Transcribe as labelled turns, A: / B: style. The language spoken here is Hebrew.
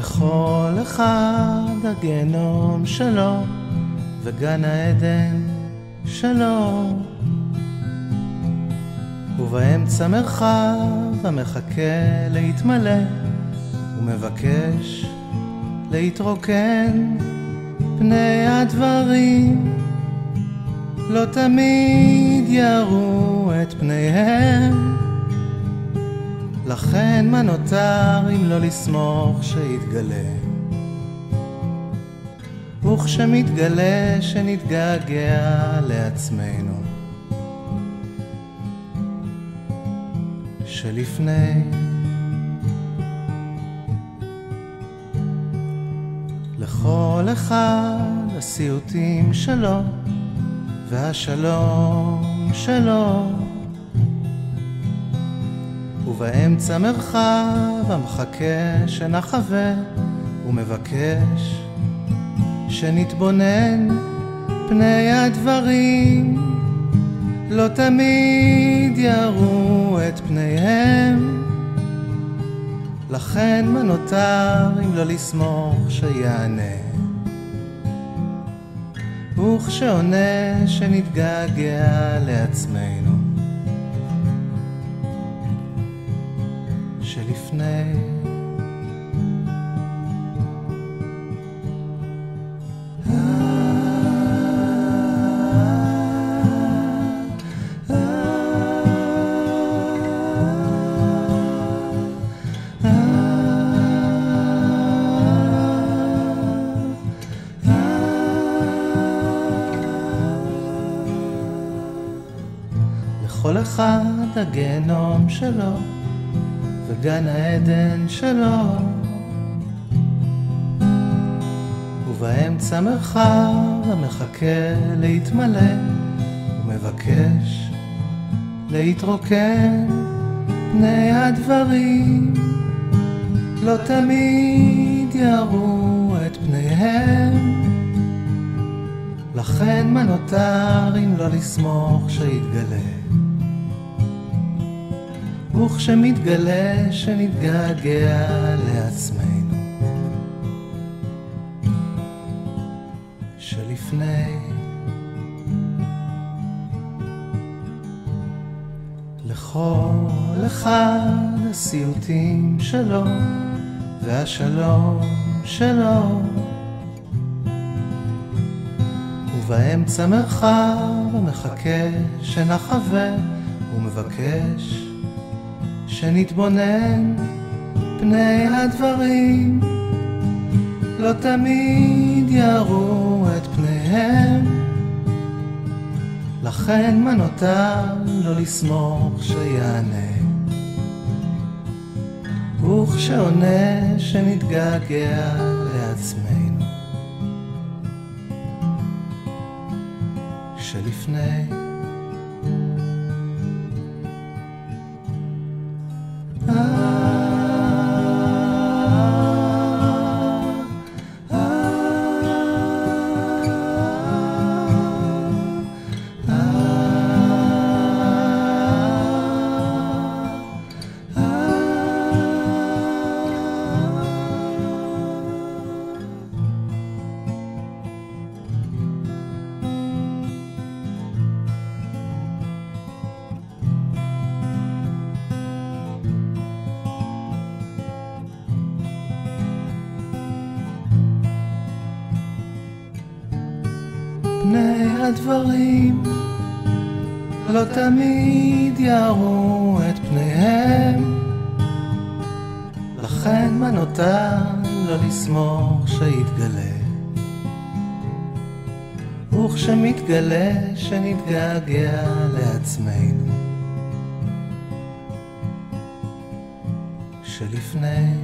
A: לכל אחד הגיהנום שלו, וגן העדן שלו. ובאמצע מרחב המחכה להתמלא, ומבקש להתרוקן. פני הדברים לא תמיד יראו את פניהם. לכן מה נותר אם לא לסמוך שיתגלה? וכשמתגלה שנתגעגע לעצמנו. שלפני לכל אחד הסיוטים שלו והשלום שלו ובאמצע מרחב המחכה שנחווה ומבקש שנתבונן פני הדברים. לא תמיד יראו את פניהם. לכן מה נותר אם לא לסמוך שיענה. וכשעונה שנתגעגע לעצמנו שלפני לכל אחד הגיהנום שלו וגן העדן שלו. ובאמצע מרחב המחכה להתמלא ומבקש להתרוקן פני הדברים. לא תמיד יראו את פניהם. לכן מה נותר אם לא לסמוך שיתגלה וכשמתגלה שנתגעגע לעצמנו. שלפני לכל אחד הסיוטים שלו והשלום שלו. ובאמצע מרחב המחכה שנחווה ומבקש שנתבונן פני הדברים לא תמיד יראו את פניהם. לכן מה נותר לא לסמוך שיענה. וכשעונה שנתגעגע לעצמנו. שלפני פני הדברים לא תמיד יראו את פניהם. לכן מה נותר לא לסמוך שיתגלה. וכשמתגלה שנתגעגע לעצמנו. שלפני